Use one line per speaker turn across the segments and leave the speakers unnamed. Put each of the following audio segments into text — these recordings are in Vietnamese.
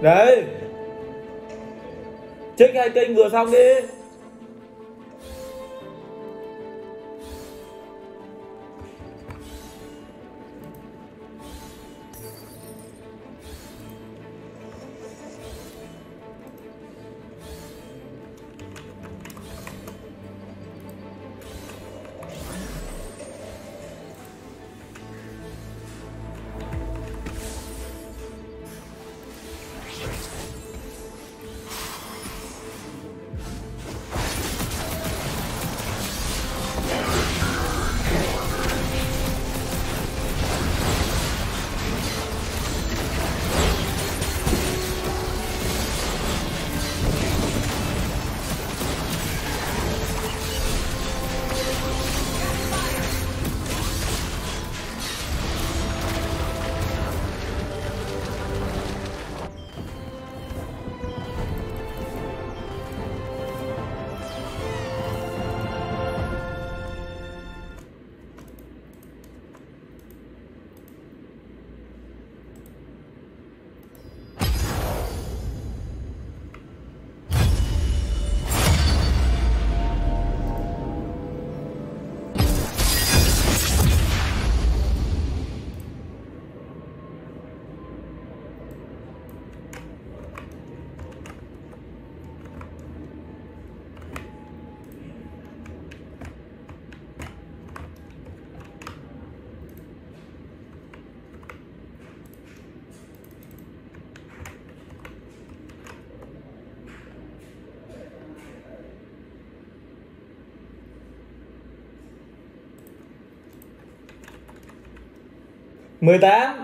Đấy. Check hai kênh vừa xong đi. 18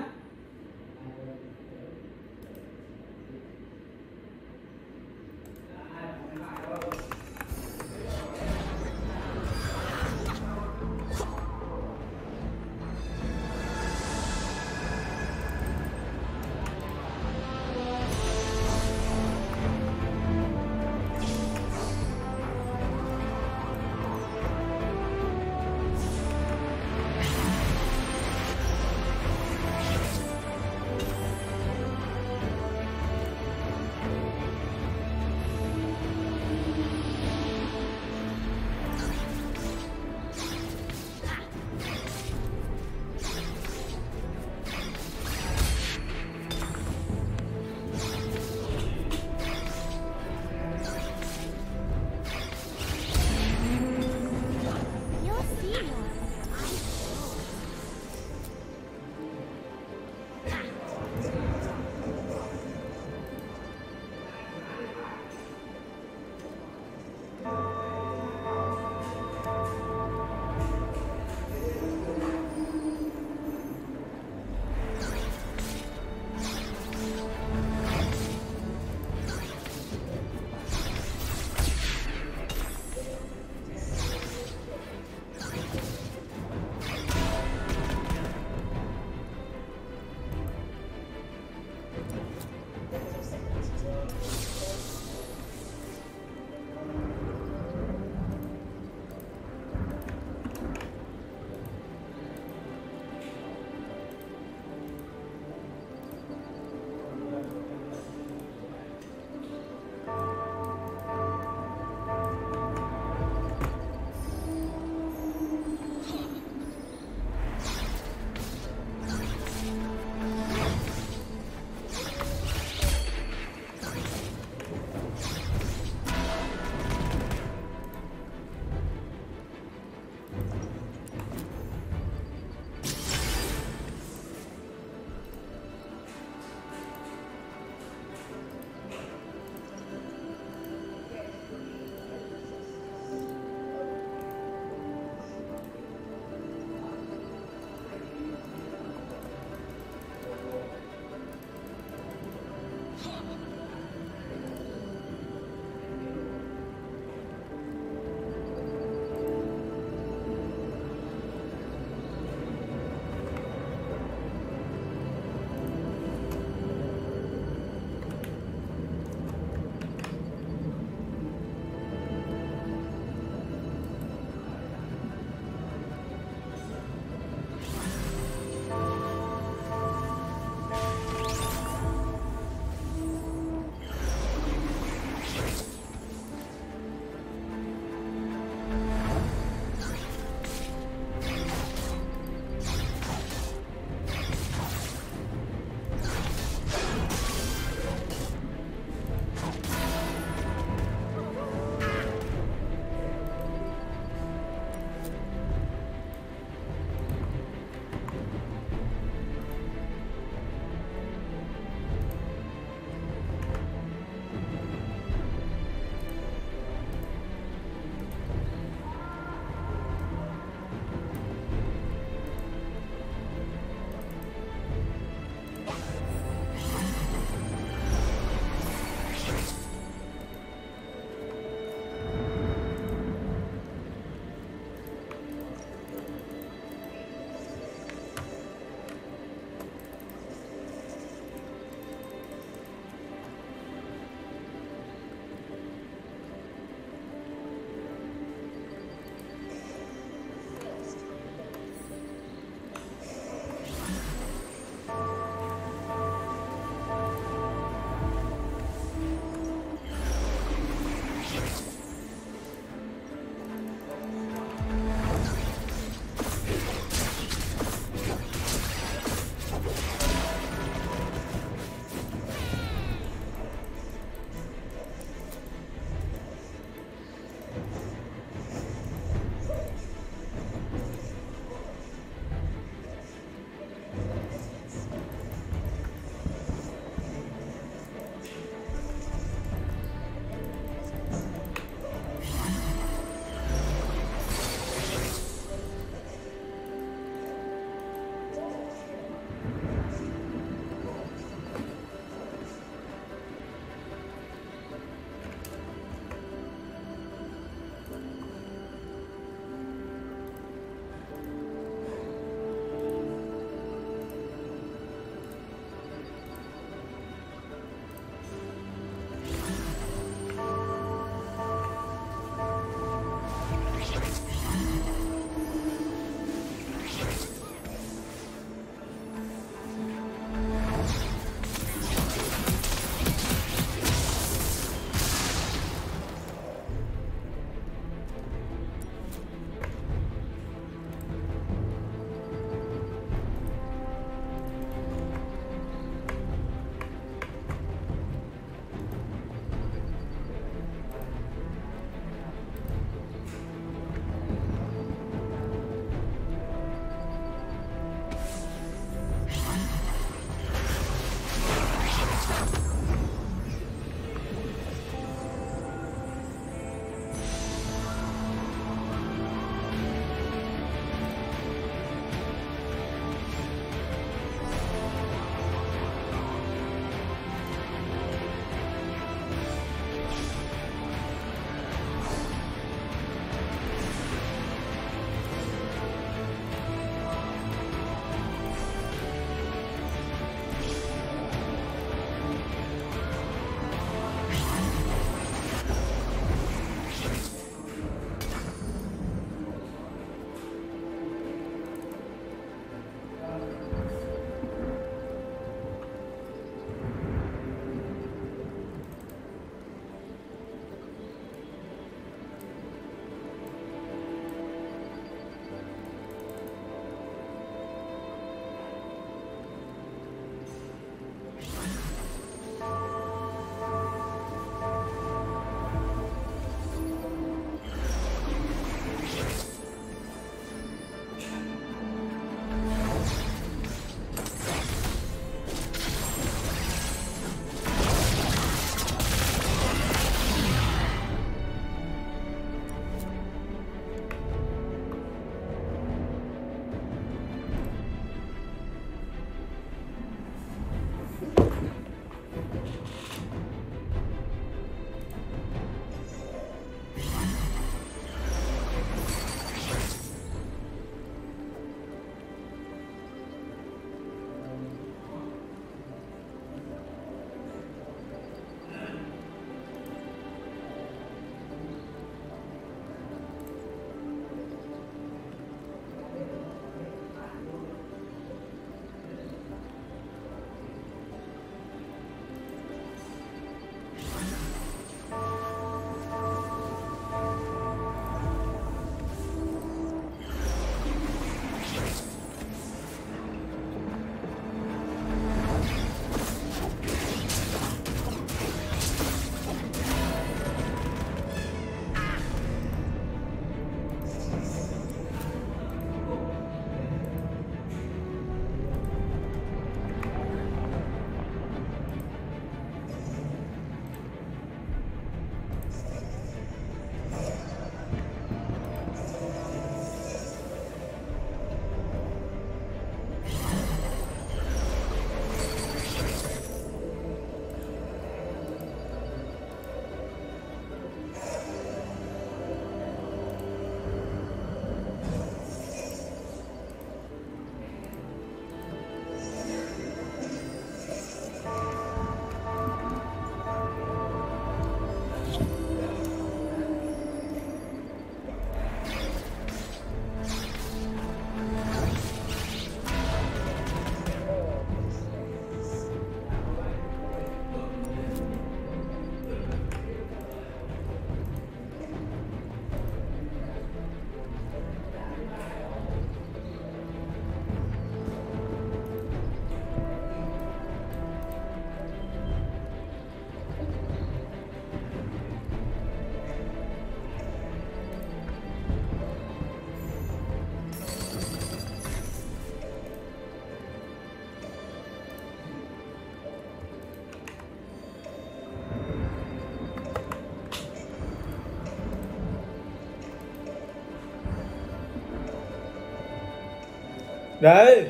Đấy.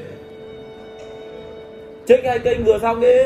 Check hai kênh vừa xong đi.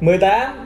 18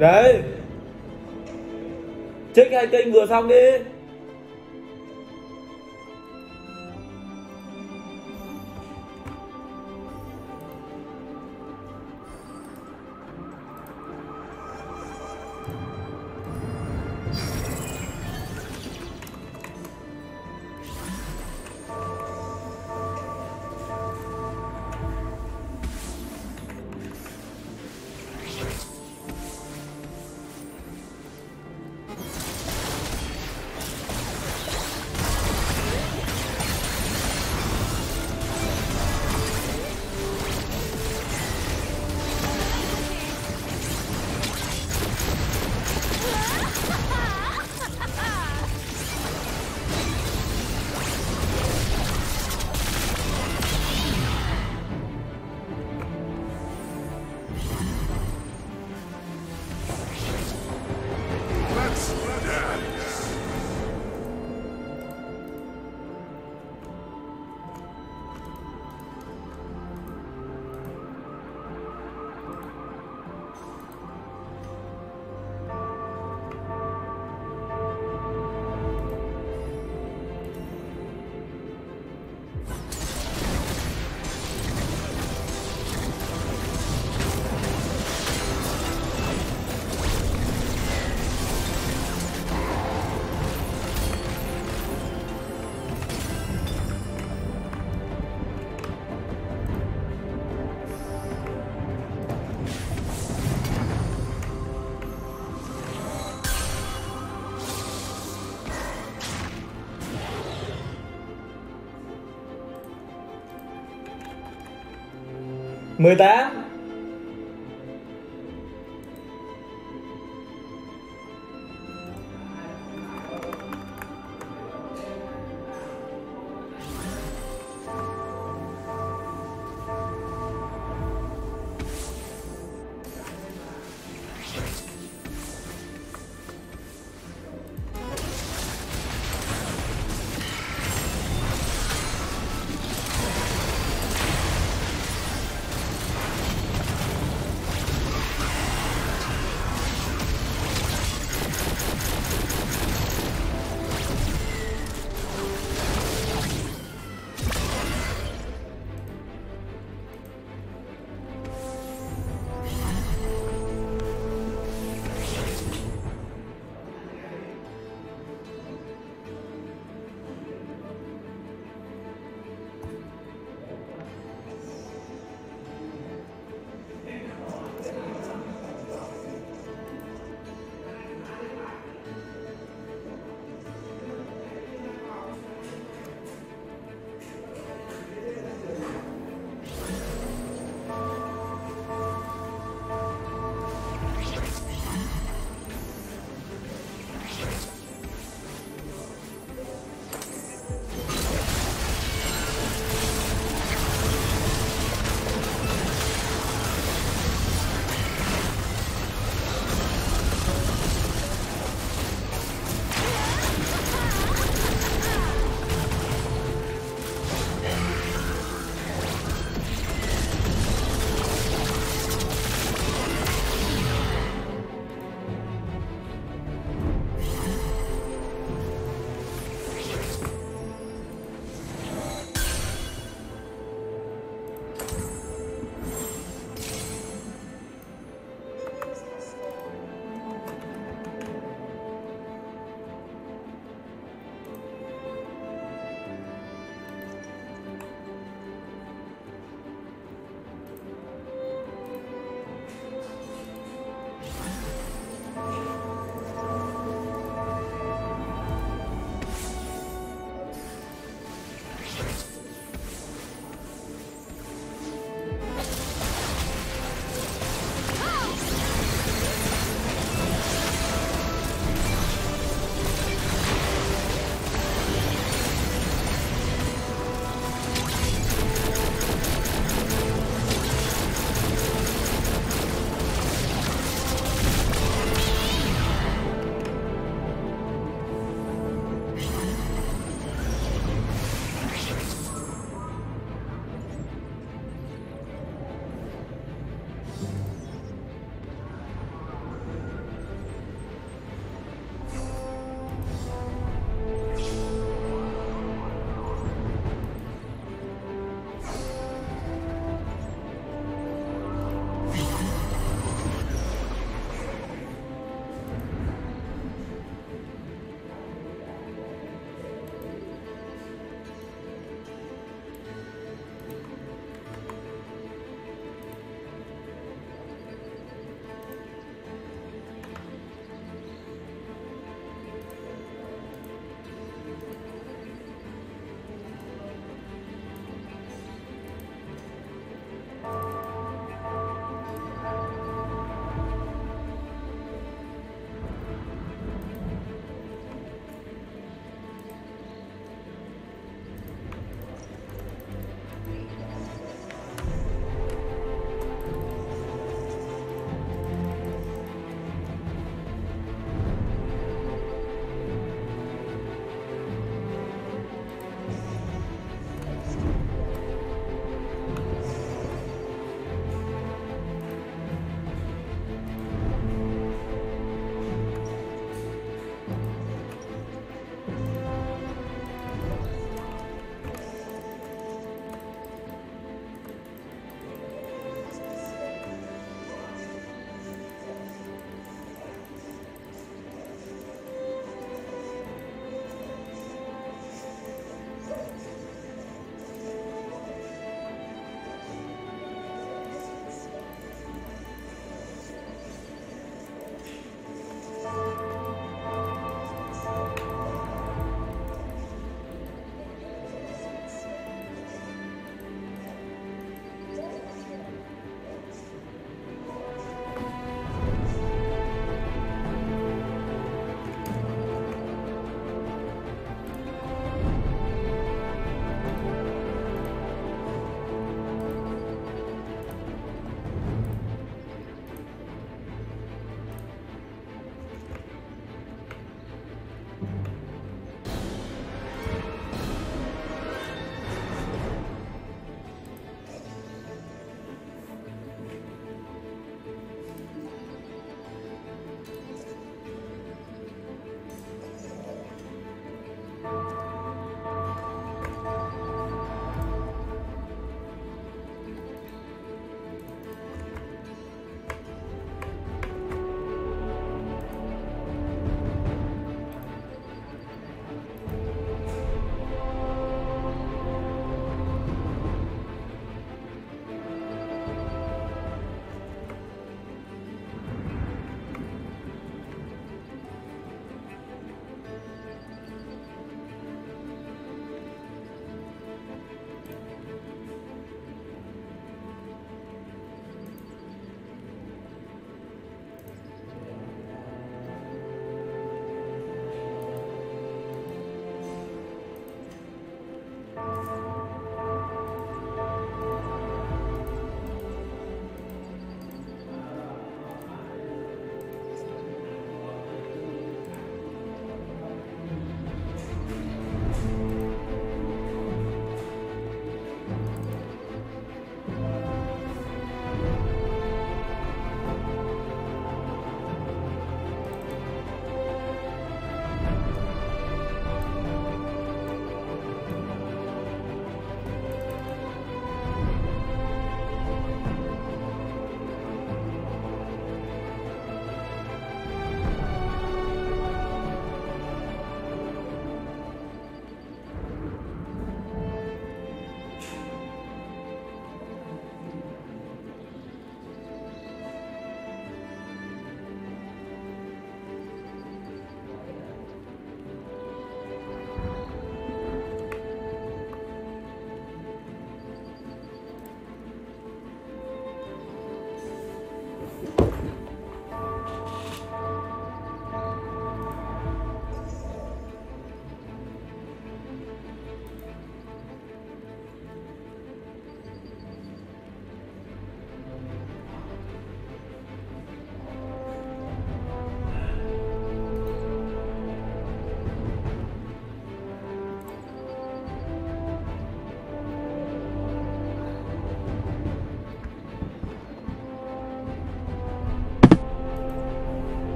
Đấy. Chích hai kênh vừa xong đi. 18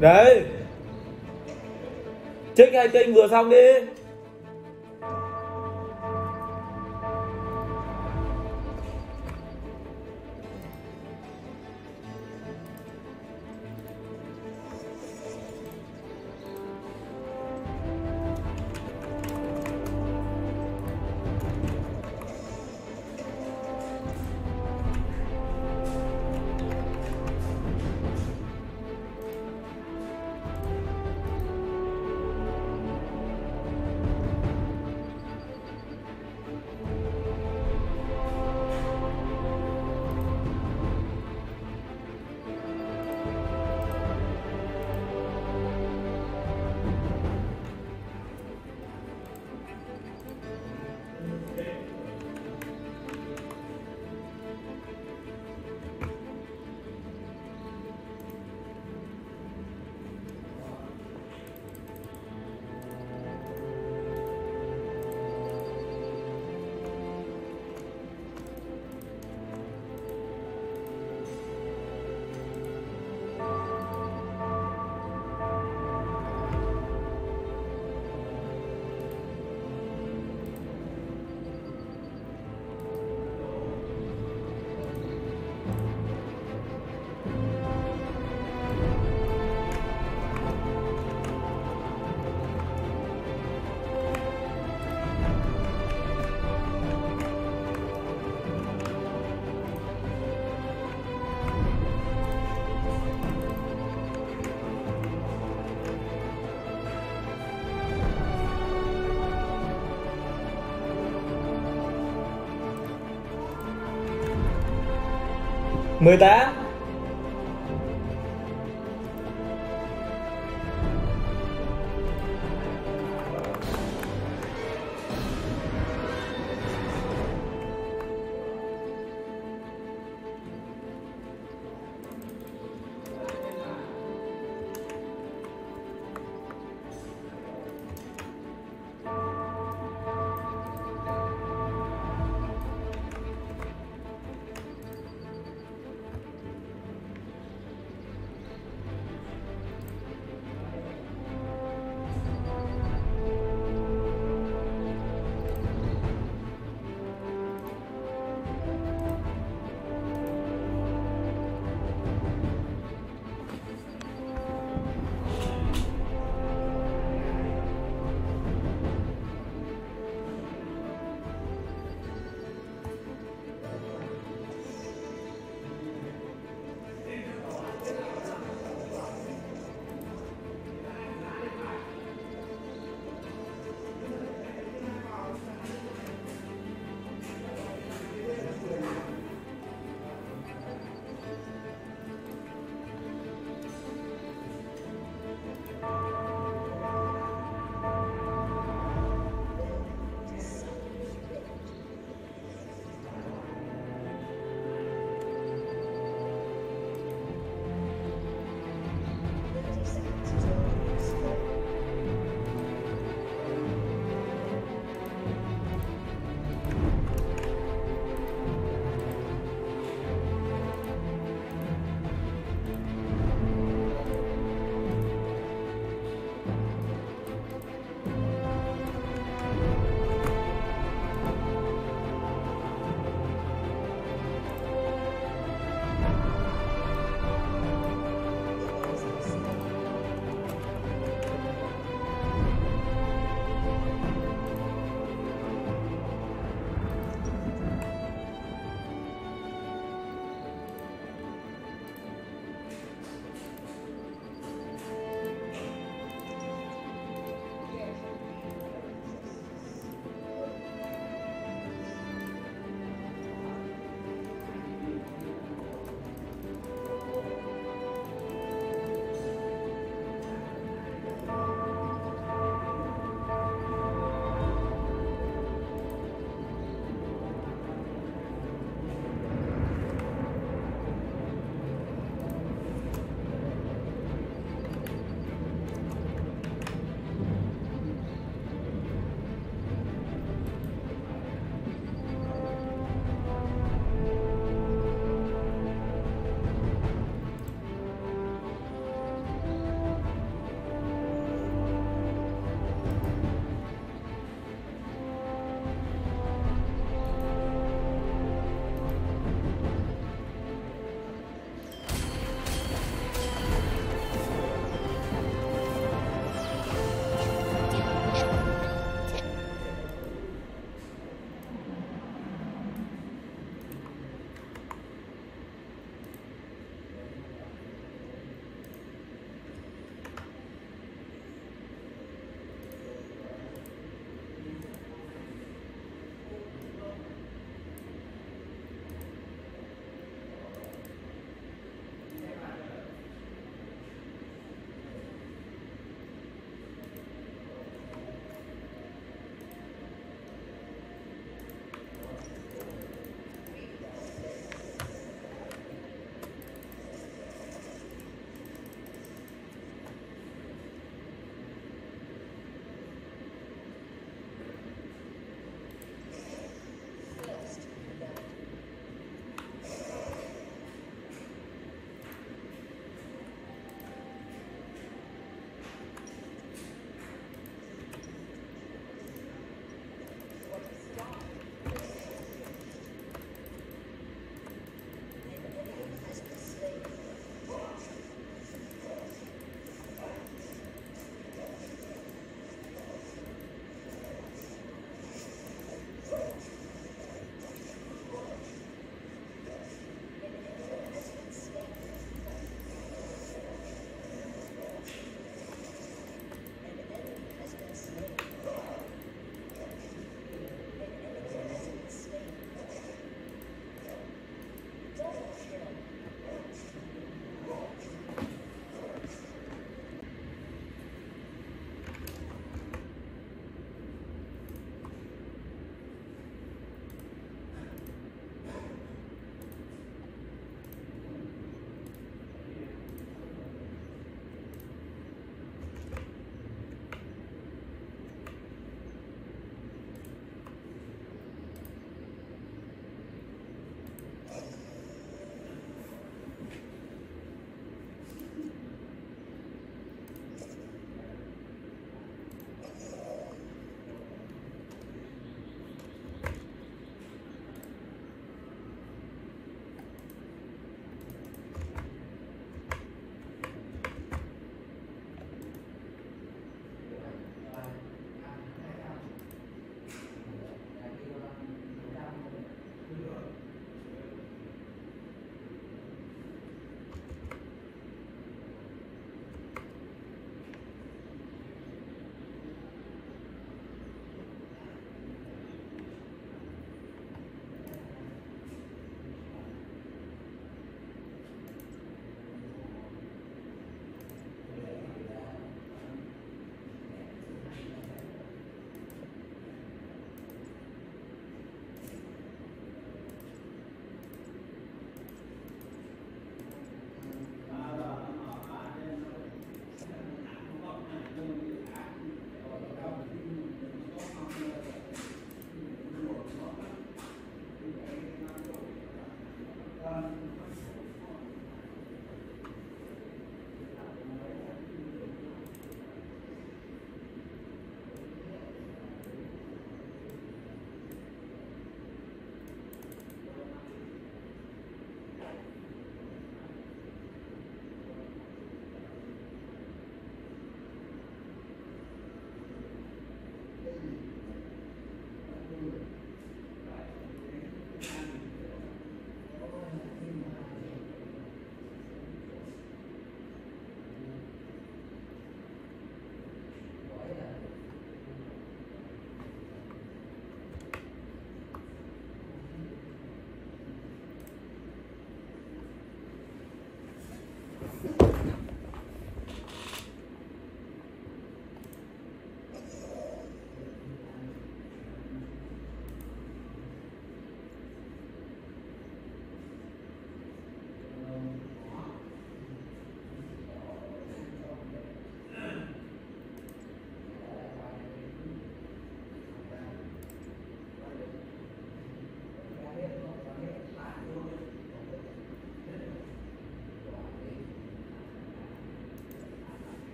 Đấy. Check hai kênh vừa xong đi. 18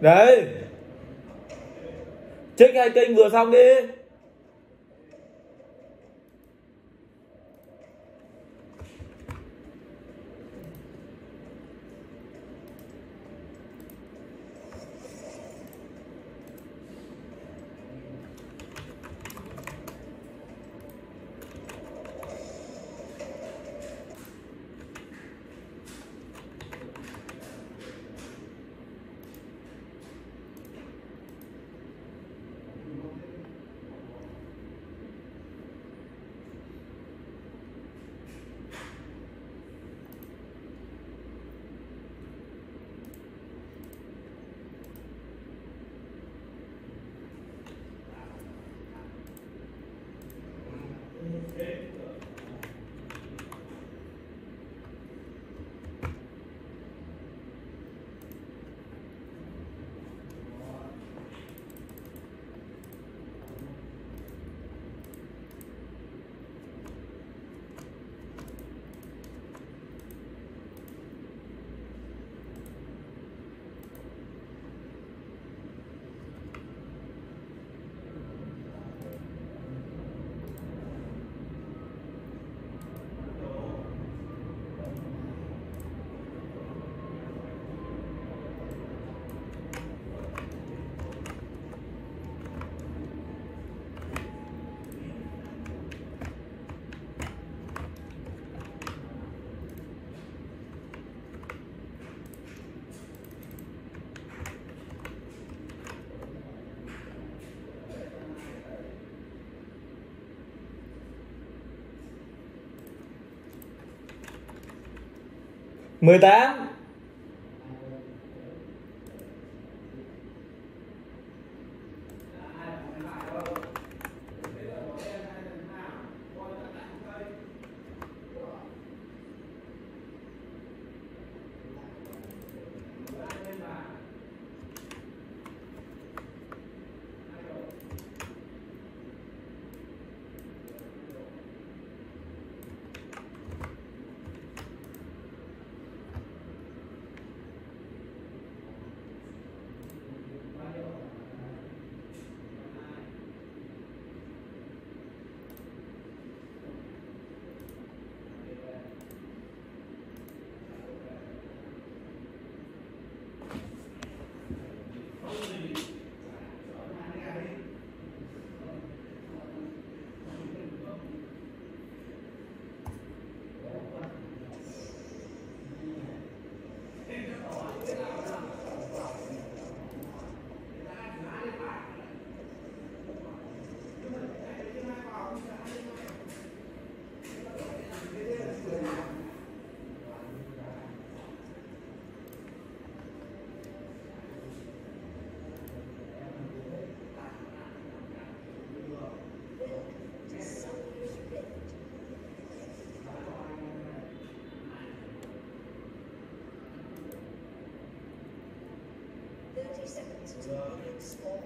Đấy Check hai kênh vừa xong đi. 18
explore.